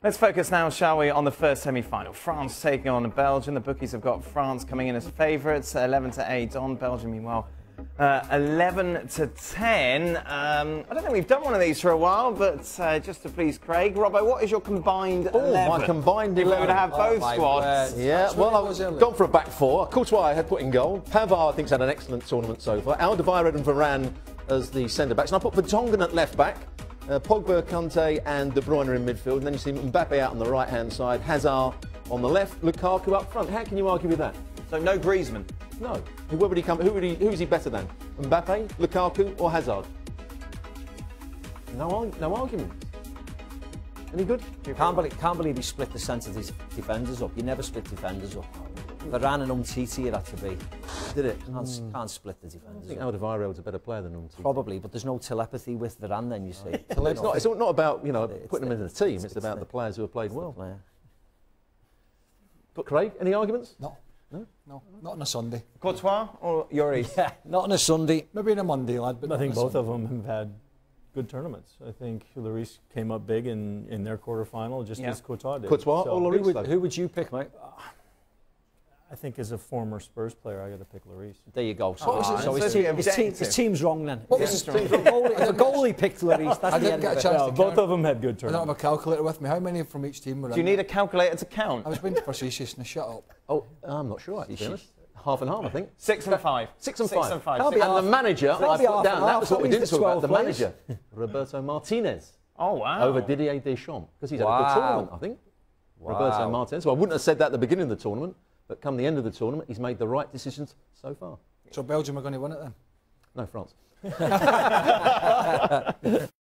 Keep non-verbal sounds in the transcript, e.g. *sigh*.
Let's focus now, shall we, on the first semi-final. France taking on Belgium. The bookies have got France coming in as favourites, 11 to 8 on Belgium. Meanwhile, uh, 11 to 10. Um, I don't think we've done one of these for a while, but uh, just to please Craig, Robbo, what is your combined Oh, 11? my combined If we were 11. to have both my squads. word. Yeah, That's well, I've was earlier. gone for a back four. Courtois I had put in goal. Pavard, I think, has had an excellent tournament so far. Alderweireld and Varane as the centre backs. And I put Vertonghen at left back. Uh, Pogba, Kante, and De Bruyne in midfield. And then you see Mbappe out on the right hand side. Hazard on the left. Lukaku up front. How can you argue with that? So no Griezmann. No. Who would he come? Who would he? Who is he better than? Mbappe, Lukaku, or Hazard? No, no argument. Any good? Can't believe, can't believe he split the centre de- defenders up. You never split defenders up. Varane and Umtiti it had to be. Did it? Can't, s- hmm. can't split the I defenders think up. Alderweireld's a better player than Umtiti. Probably, but there's no telepathy with Varane then, you see. *laughs* It's not, it's not about you know It's putting them the- in the team. It's, it's about the- the players who have played well. But Craig, any arguments? No. No? No, not on a Sunday. Courtois or Lloris? *laughs* Yeah, not on a Sunday. Maybe on a Monday, lad, but I think both Sunday. of them have had good tournaments. I think Lloris came up big in, in their quarterfinal, just Yeah. as Courtois did. Courtois So or Who Lloris? would, though? who would you pick, mate? Uh, I think as a former Spurs player, I got to pick Lloris. There you go. So, Oh, so it's ah, his, team, his, team, his team's wrong then. What was Yeah. his Strong. If a goalie, if goalie picked Lloris, that's I the didn't end get of a it. chance Yeah, to both of them had good turns. I don't have a calculator with me. How many from each team were Do you need there? a calculator to count? I was being facetious. Now shut up. Oh, I'm not sure. To be honest, half and half, I think. Six and five. Six and Six five. and five. Six be And and- the manager, I be put half down. and That half. was what we means didn't talk about. The manager, Roberto Martinez, Oh, wow. over Didier Deschamps, because he's had a good tournament, I think. Roberto Martinez. So I wouldn't have said that at the beginning of the tournament, but come the end of the tournament, he's made the right decisions so far. So Belgium are going to win it then? No, France. *laughs*